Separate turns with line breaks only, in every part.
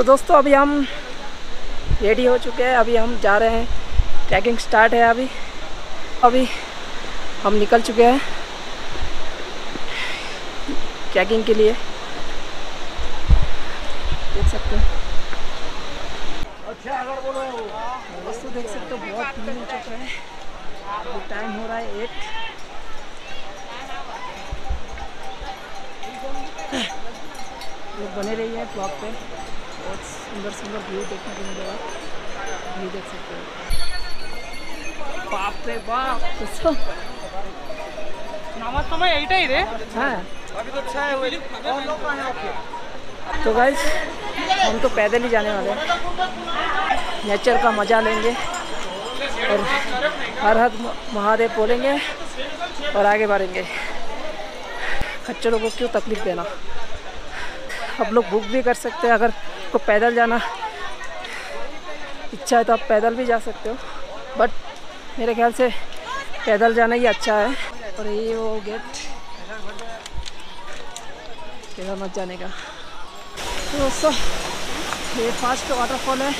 तो दोस्तों, अभी हम रेडी हो चुके हैं। अभी हम जा रहे हैं। ट्रैकिंग स्टार्ट है अभी। अभी हम निकल चुके हैं ट्रैकिंग के लिए। देख सकते हैं। दोस्तों, देख सकते हो, बहुत दिन हो चुका है। टाइम हो रहा है एक। लोग बने रही है ब्लॉग पे। बहुत सुंदर सुंदर व्यू देखने को मिलेगा व्यू देख सकते हो। बाप रे बाप। समय
एटा ही रे हाँ। अभी तो छः हुए।
हैं तो गाइस हम तो पैदल ही जाने वाले हैं। नेचर का मज़ा लेंगे और हर हद महादेव बोलेंगे और आगे बढ़ेंगे। खच्चरों को क्यों तकलीफ़ देना? आप लोग बुक भी कर सकते हैं, अगर आपको पैदल जाना इच्छा है तो आप पैदल भी जा सकते हो। बट मेरे ख्याल से पैदल जाना ही अच्छा है। और ये वो गेट केदारनाथ जाने का। तो दोस्तों, ये फास्ट वाटरफॉल है।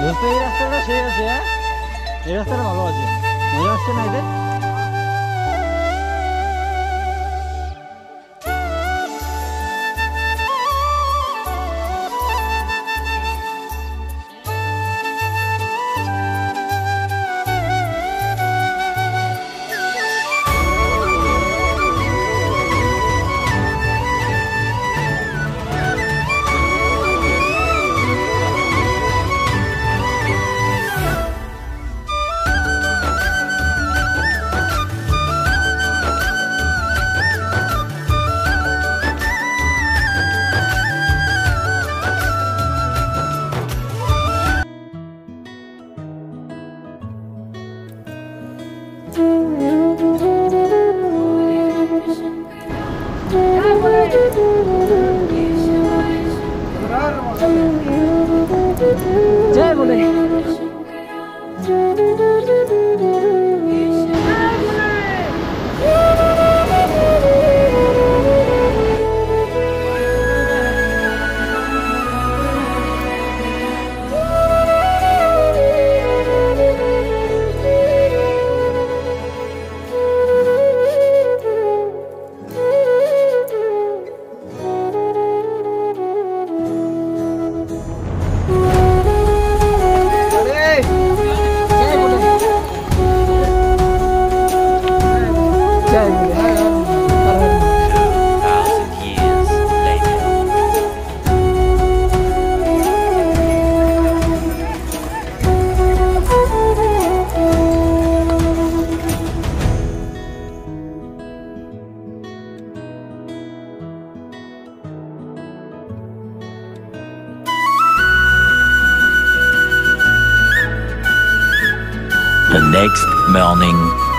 এই রাস্তাটা সেই আছে হ্যাঁ? এই রাস্তাটা ভালো আছে। মজা আসছে না
Bravo. The next morning.